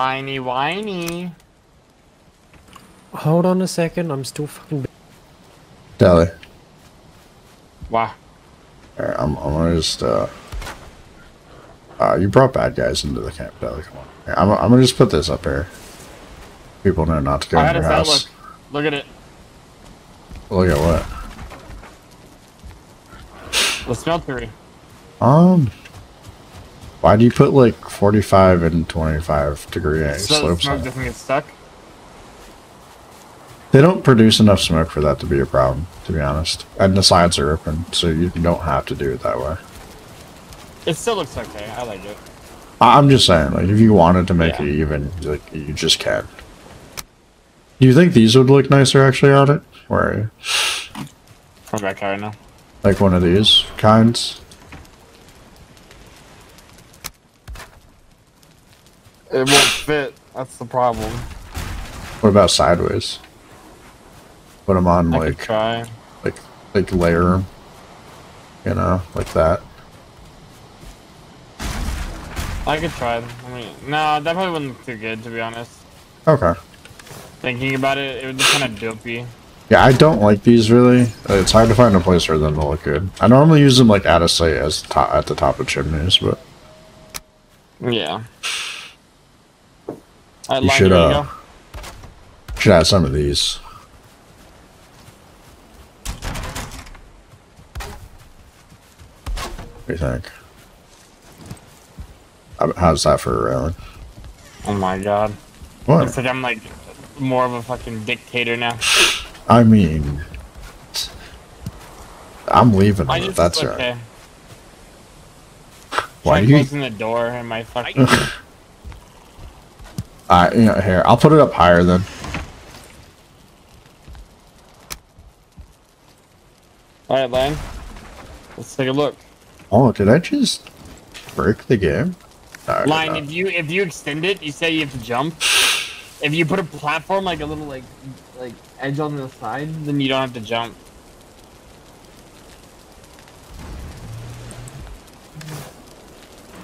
Whiny, whiny. Hold on a second, I'm still fucking. Deli. Why? Alright, I'm, I'm gonna just, uh... Uh, you brought bad guys into the camp, Deli, come on. Here, I'm, I'm gonna just put this up here. People know not to go How in your house. look? Look at it. Look at what? The smeltery. Um... Why do you put, like, 45 and 25 degree So the slopes smoke doesn't get stuck. They don't produce enough smoke for that to be a problem, to be honest. And the sides are open, so you don't have to do it that way. It still looks okay. I like it. I'm just saying, like, if you wanted to make Yeah. it even, like, you just can. Do you think these would look nicer actually on it? Where are you? Back right now. Like one of these kinds? It won't fit. That's the problem. What about sideways? Put them on, I like, try. like, like layer 'em, You know, like that. I could try. I mean, no, that probably wouldn't look too good, to be honest. Okay. Thinking about it, it would be kind of dopey. Yeah, I don't like these really. It's hard to find a place for them to look good. I normally use them like out of sight as to- at the top of chimneys, but Yeah. I You should, uh, should add some of these. What do you think? How's that for a railing? Oh my god. What? Looks like I'm like more of a fucking dictator now. I mean, I'm leaving. I but just That's right. okay. Why do you? closing the door and my fucking. I you know, here. I'll put it up higher then. Alright, Lan. Let's take a look. Oh, did I just break the game? No, Line, if you if you extend it, you say you have to jump. If you put a platform like a little like like edge on the side, then you don't have to jump.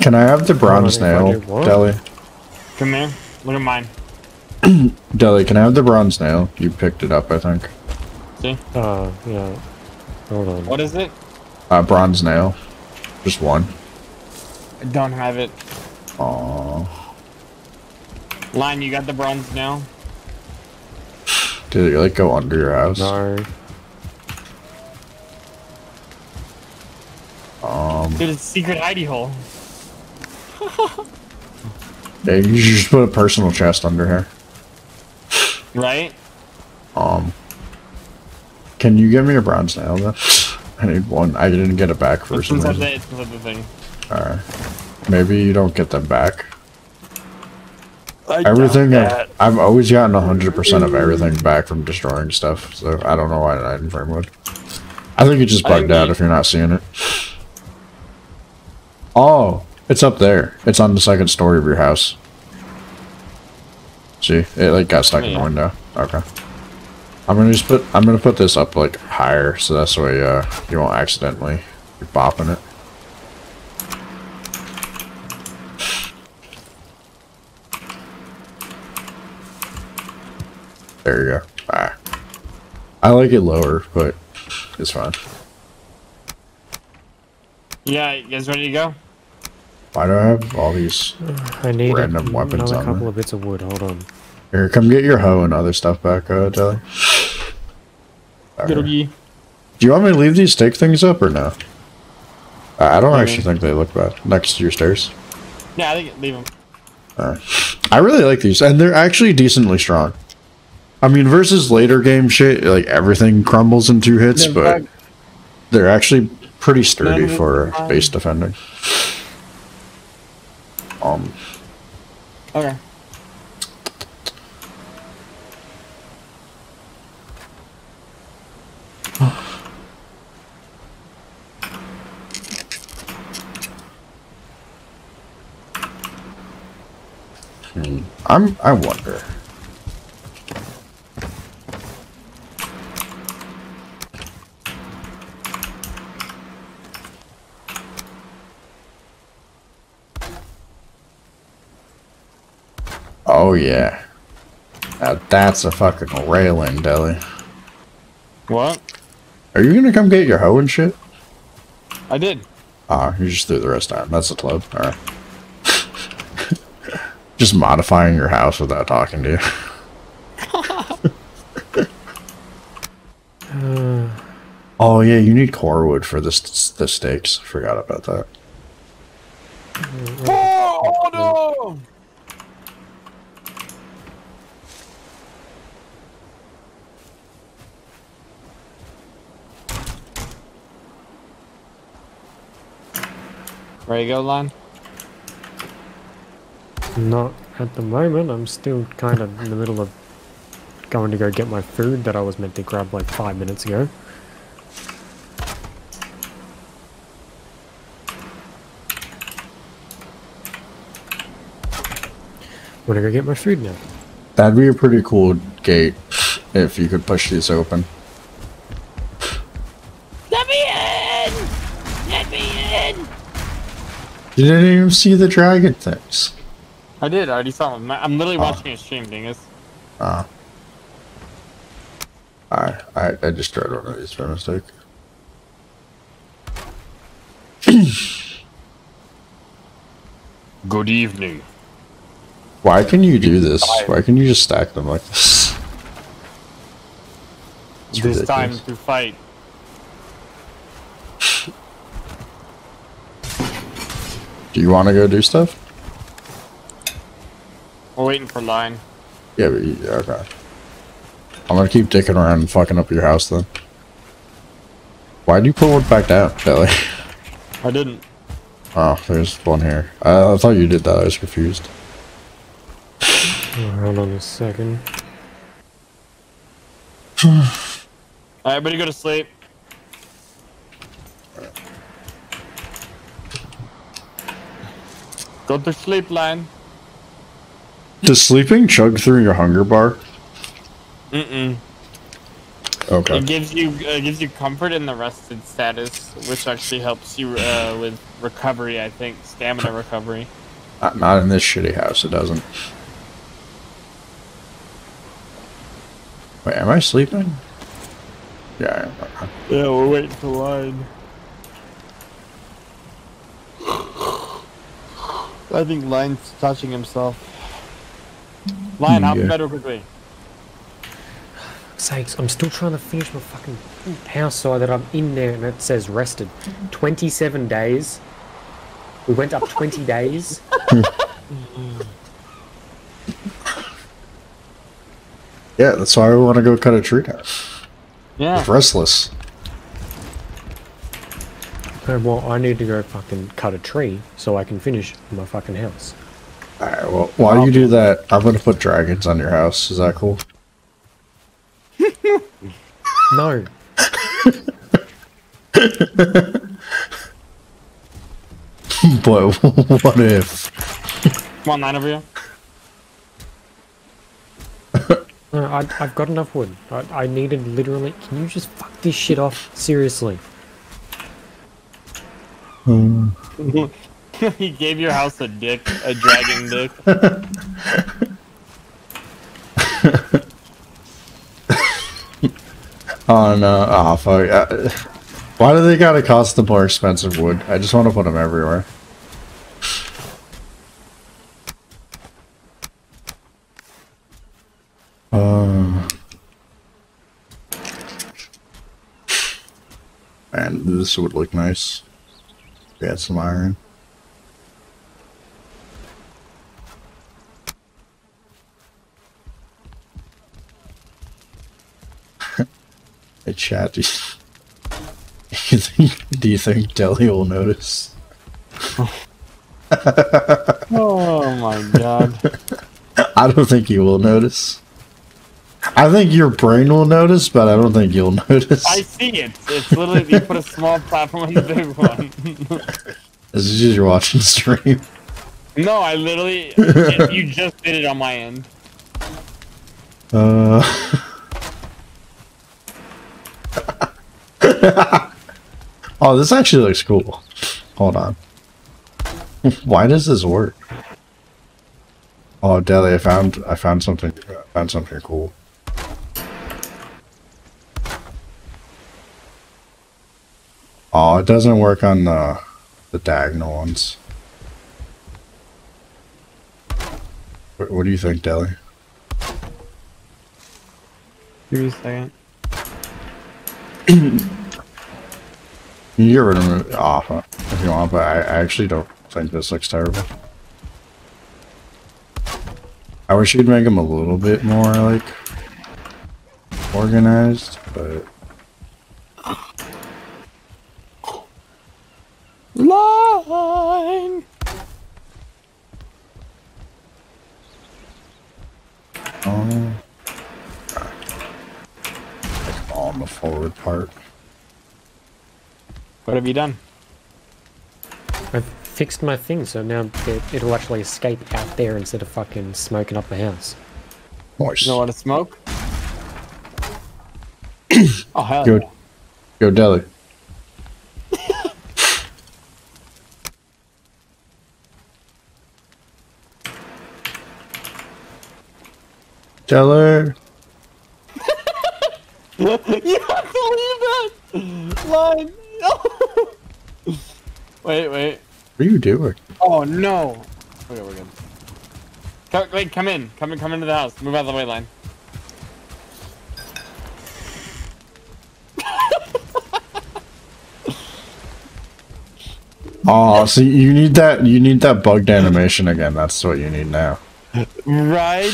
Can I have the bronze nail, do? Deli? Come here. Look at mine. Deli, can I have the bronze nail? You picked it up, I think. See? Uh, yeah. Hold on. What is it? Uh, bronze nail. Just one. I don't have it. Aww. Line, you got the bronze now? Did it like go under your house? No. Um, Dude, it's a secret hidey hole. yeah, you should just put a personal chest under here. Right? Um, can you give me a bronze nail then? I need one. I didn't get it back for It's some reason. it's inside the thing. Alright. Maybe you don't get them back. Everything, I've, I've always gotten 100% of everything back from destroying stuff, so I don't know why I didn't frame would. I think it just bugged out if you're not seeing it. Oh, it's up there. It's on the second story of your house. See, it like got stuck in the window. Okay. I'm gonna just put I'm gonna put this up like higher so that's the way uh you won't accidentally be bopping it. There you go. Ah. I like it lower, but it's fine. Yeah, you guys ready to go? Why do I have all these? I need Random a, weapons another on couple there. of bits of wood. Hold on. Here, come get your hoe and other stuff back, uh, Jelly. Alright. Good Do you want me to leave these stake things up or no? I I don't Maybe. actually think they look bad. Next to your stairs. Yeah, I think leave them. I really like these, and they're actually decently strong. I mean, versus later game shit, like everything crumbles in two hits, Yeah, but but- they're actually pretty sturdy for base defending. Um, Okay. I'm. I wonder. Oh yeah. Now that's a fucking railing, Deli. What? Are you gonna come get your hoe and shit? I did. Ah, you just threw the rest out. That's the club. Alright. just modifying your house without talking to you. oh yeah, you need core wood for this the stakes. Forgot about that. Oh, oh no! Ready to go, line? Not at the moment. I'm still kind of in the middle of going to go get my food that I was meant to grab like five minutes ago. I'm gonna go get my food now. That'd be a pretty cool gate if you could push these open. Let me in! Let me in! You didn't even see the dragon things. I did. I already saw them. I'm literally Oh. watching a stream, dingus. Ah. Alright, I, I just tried one of these by mistake. Good evening. Why can you do this? Why can you just stack them like this? It's This time to fight. Do you want to go do stuff? We're waiting for line. Yeah, but you, okay. I'm gonna keep dicking around and fucking up your house then. Why'd you put one back down, Kelly? I didn't. Oh, there's one here. I, I thought you did that. I was confused. Oh, hold on a second. Alright, everybody go to sleep. Go to sleep, line. Does sleeping chug through your hunger bar? Mm-mm. Okay. It gives you uh, gives you comfort in the rested status, which actually helps you uh, with recovery. I think stamina recovery. Not, not in this shitty house, it doesn't. Wait, am I sleeping? Yeah, I am. Yeah, we're waiting for line. I think line's touching himself. Line, hop in Yeah. bed real quickly. Sakes, I'm still trying to finish my fucking house so that I'm in there and it says rested. 27 days. We went up 20 days. Yeah, that's why we want to go cut a tree down. Yeah. It's restless. Okay, well, I need to go fucking cut a tree so I can finish my fucking house. Alright, well, while you do that, I'm gonna put dragons on your house. Is that cool? No. but what if? Come on, line over here. No, I, I've got enough wood. I, I needed literally. Can you just fuck this shit off? Seriously. he gave your house a dick, a dragging dick. Oh no! Oh fuck! Uh, Why do they gotta cost the more expensive wood? I just want to put them everywhere. Um. Man, this would look nice. Had some iron. Hey, chat. Do you think, do you think Deli will notice? Oh my god. I don't think you will notice. I think your brain will notice, but I don't think you'll notice. I see it. It's literally you put a small platform on the big one. This is just you're watching the stream. no, I literally you just did it on my end. Uh. oh, this actually looks cool. Hold on. Why does this work? Oh, Deli, I found I found something I found something cool. Oh, it doesn't work on the the diagonal ones. What, what do you think, Deli? Give me a second. You get rid of it off uh, if you want, but I, I actually don't think this looks terrible. I wish you'd make them a little bit more like organized, but Line. oh, like all on the forward part. What have you done? I've fixed my thing, so now it, it'll actually escape out there instead of fucking smoking up the house. Nice. You know what to smoke? oh hell Good. yeah. Go Deli. Deli. you have to leave that line. wait, wait. What are you doing? Oh no. Okay, we're good. Come, wait, come in. Come in. Come into the house. Move out of the way line. Oh, see, you need that. You need that bugged animation again. That's what you need now. Right.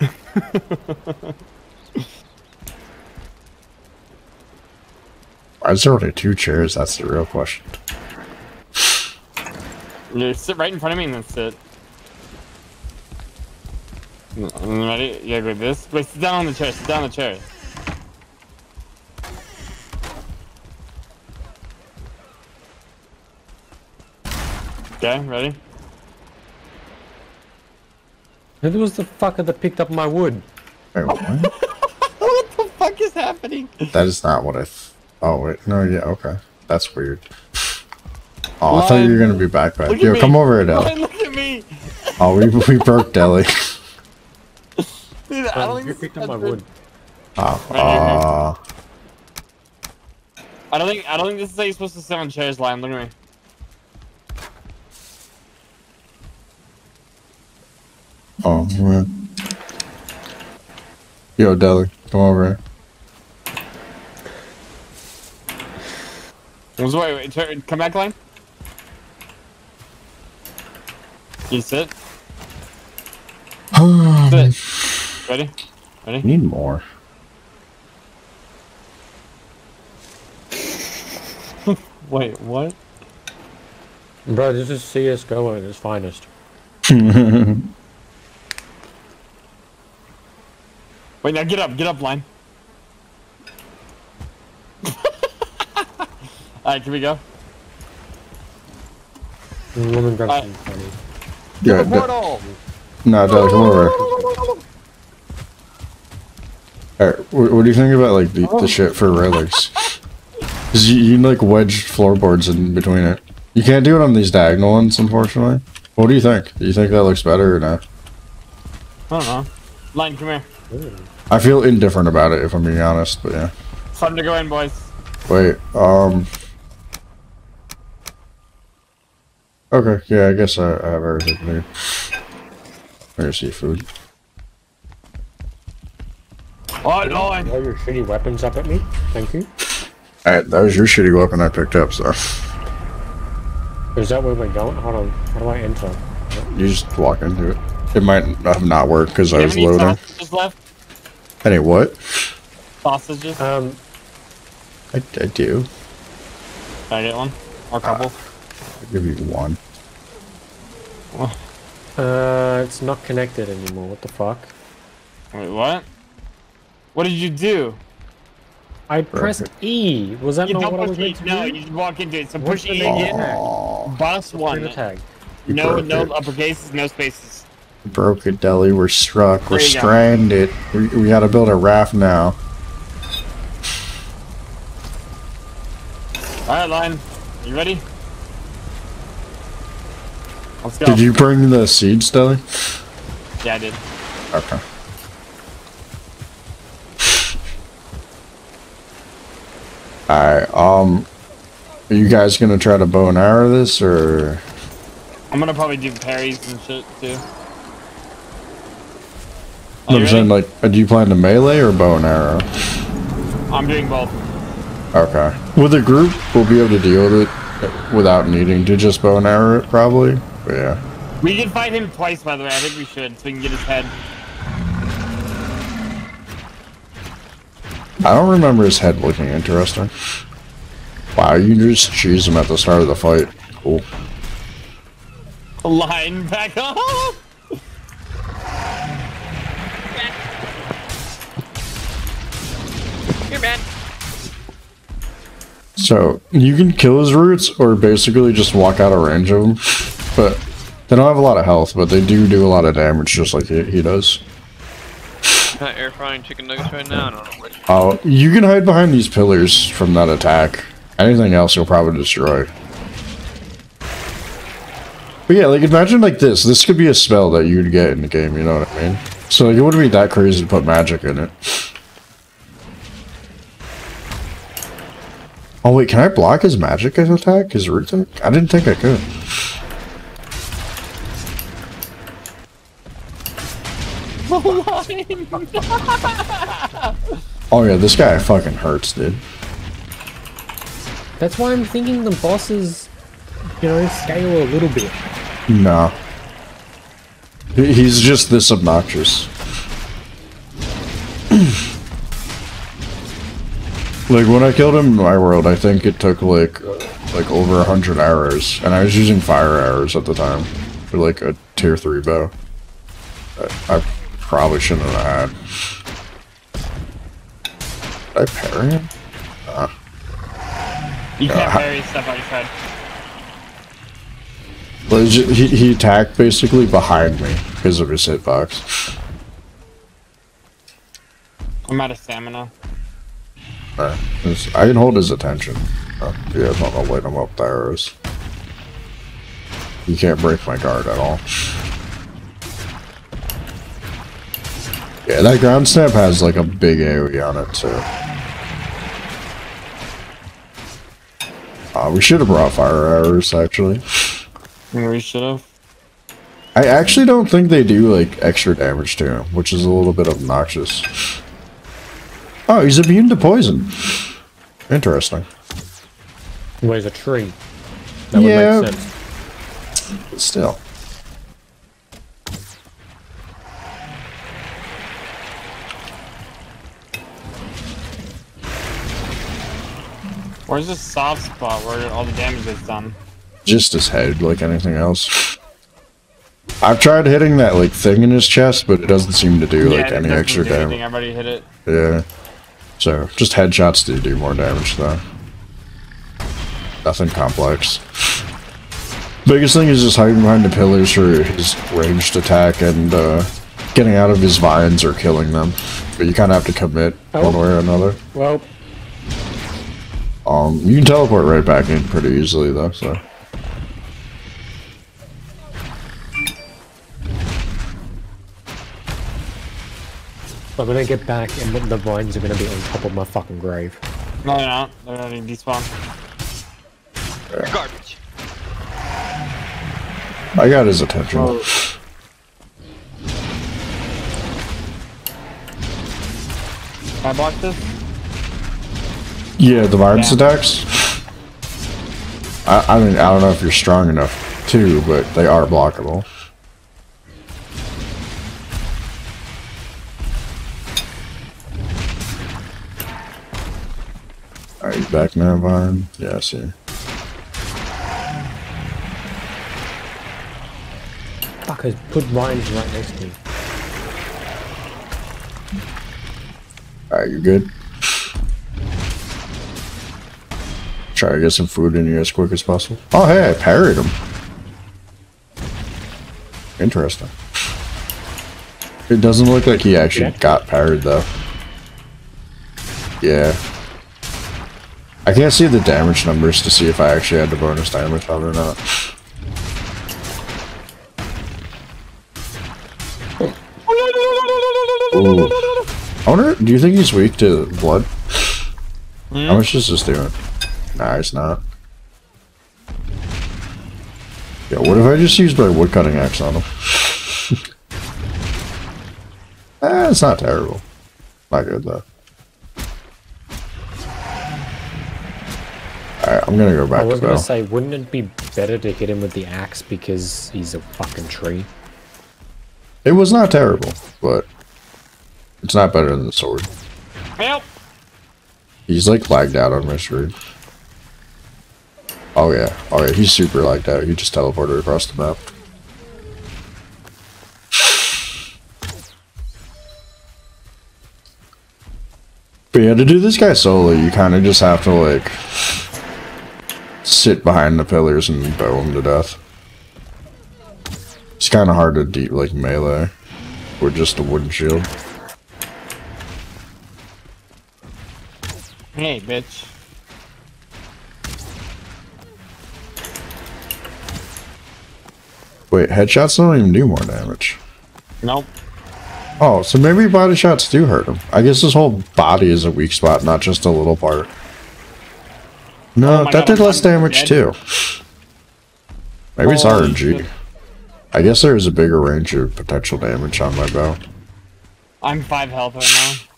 Why is there only two chairs? That's the real question. You sit right in front of me and then sit. Ready? Yeah, go like this. Wait, sit down on the chair. Sit down on the chair. Okay, ready? Who was the fucker that picked up my wood? Wait, what? what the fuck is happening? that is not what I. Th- oh wait, no, yeah, okay, that's weird. Oh, I thought you were gonna be back back. Look Yo, come over here, Deli. Ryan, look at me. Oh, we we broke Deli. Dude, I don't think who picked up my wood? Oh, Right here, here. uh, I don't think I don't think this is how you're supposed to sit on chairs, line. Look at me. oh, man. Yo, Deli, come over here. Wait, wait, wait, turn- come back, line. You sit. Sit. Ready? Ready? need more. Wait, what? Bro, this is CSGO at its finest. Wait, now get up, get up, line. Alright, can we go? Woman grab Alright. some funny. Yeah, De- Portal! no, Deli, come over. Alright, what, what do you think about like the, the shit for relics? Cause you, you like wedge floorboards in between it. You can't do it on these diagonal ones, unfortunately. What do you think? Do you think that looks better or not? I don't know. Line, come here. I feel indifferent about it if I'm being honest, but yeah. Time to go in, boys. Wait, um. Okay, yeah, I guess I, I have everything here. There's seafood. Oh, line! Throw your shitty weapons up at me. Thank you. Alright, that was your shitty weapon I picked up, so. Is that where we're going? Hold on. How do I enter? You just walk into it. It might have not worked because I was have any loading. sausages left? Any what? Sausages? Um, I, I do. Can I get one? Or a couple? I'll give you one. uh, it's not connected anymore. What the fuck? Wait, what? What did you do? I pressed E. Was that You not don't what I was push meant E. to No, do? you just walk into it. So What's push the E name? again. Aw, Boss one. tag. you No, no it. uppercases, no spaces. You broke it, Deli. We're struck. We're There you go. stranded. We, we gotta build a raft now. Alright, line. You ready? Let's go. Did you bring the seeds, Deli? Yeah, I did. Okay. Alright, um, are you guys gonna try to bow and arrow this, or? I'm gonna probably do parries and shit too. No, Are you I'm saying, like, do you plan to melee or bow and arrow? I'm doing both. Okay. With a group, we'll be able to deal with it without needing to just bow and arrow it, probably. But yeah. We can fight him twice, by the way. I think we should, so we can get his head. I don't remember his head looking interesting. Wow, you just choose him at the start of the fight. Cool. Line back up. Here, man. So, you can kill his roots or basically just walk out of range of them. But they don't have a lot of health, but they do do a lot of damage just like he, he does. Not air frying chicken nuggets right now. I don't know which. Oh, you can hide behind these pillars from that attack. Anything else you'll probably destroy. But yeah, like imagine like this. This could be a spell that you'd get in the game, you know what I mean? So like it wouldn't be that crazy to put magic in it. Oh wait, can I block his magic attack? His root attack? I didn't think I could. Oh yeah, this guy fucking hurts, dude. That's why I'm thinking the bosses, you know, scale a little bit. No. He's just this obnoxious. like when I killed him in my world, I think it took like like over a hundred arrows, and I was using fire arrows at the time for like a tier three bow. that I probably shouldn't have had. Did I parry him? You can't parry stuff on your side. Well, he, he attacked basically behind me because of his hitbox. I'm out of stamina. Alright, I can hold his attention. Uh, yeah, I'm not gonna light him up with arrows. You can't break my guard at all. Yeah, that ground snap has like a big AoE on it too. Uh, we should have brought fire arrows actually. We should have. I actually don't think they do like extra damage to him, which is a little bit obnoxious. Oh, he's immune to poison. Interesting. Where's a tree? That Yeah. would make sense. But still. Where's the soft spot where all the damage is done? Just his head, like anything else. I've tried hitting that like thing in his chest, but it doesn't seem to do like any extra do anything. damage. I've already hit it. Yeah. So just headshots do do more damage though. Nothing complex. Biggest thing is just hiding behind the pillars for his ranged attack and uh, getting out of his vines or killing them. But you kind of have to commit Oh. one way or another. Well, Um, you can teleport right back in pretty easily though. So I'm gonna get back and the vines are gonna be on top of my fucking grave. No, they're not. They're not even despawn. Garbage. I got his attention. Oh. Can I block this? Yeah, the virus Yeah. attacks. I, I mean, I don't know if you're strong enough to, but they are blockable. Are you back now, Vine? Yeah, I see. Fuckers, put vines right next to me. Alright, you good? try to get some food in here as quick as possible. Oh, hey, I parried him. Interesting. It doesn't look like he actually yeah. got parried, though. Yeah. I can't see the damage numbers to see if I actually had the bonus damage on or not. Ooh. I wonder, do you think he's weak to blood? Hmm? How much is this doing? Nah, he's not. Yeah, what if I just used my woodcutting axe on him? eh, it's not terrible. Not good though. Alright, I'm gonna go back I was to gonna Bell. say, wouldn't it be better to hit him with the axe because he's a fucking tree? It was not terrible, but it's not better than the sword. Help! He's like lagged out on my mystery. Oh yeah, oh yeah, he's super lagged out. He just teleported across the map. But yeah, to do this guy solo, you kind of just have to like sit behind the pillars and bow him to death. It's kind of hard to deep like melee with just a wooden shield. Hey, bitch. Wait, headshots don't even do more damage. Nope. Oh, so maybe body shots do hurt him. I guess his whole body is a weak spot, not just a little part. No, Oh that God, did I'm- less damage dead. too. Maybe it's RNG. I guess there is a bigger range of potential damage on my bow. I'm five health right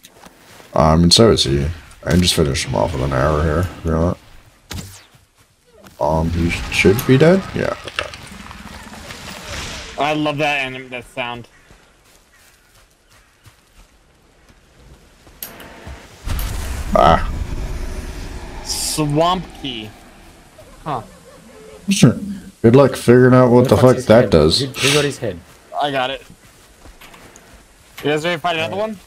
now. Um, and so is he. I can just finish him off with an arrow here. You know? Um, he should be dead? Yeah. okay. I love that anim that sound. Ah. Swamp key. Huh. Good luck figuring out what the fuck that head? does. Who, who got his head? I got it. You guys ready to fight another one?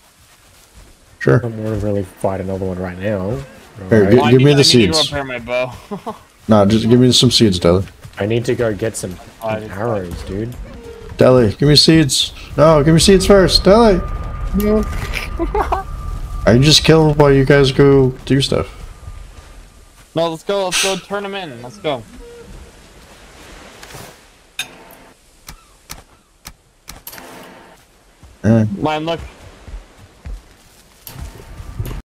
Sure. I don't want to really fight another one right now. Here, Alright. Gi- Well, I give me I the need to go seeds. repair my bow. Nah, just give me some seeds, Deli. I need to go get some I- arrows, dude. Deli, give me seeds. No, give me seeds first. Deli. I can just kill while you guys go do stuff. no, let's go. Let's go turn them in. Let's go. Eh, Mine, look.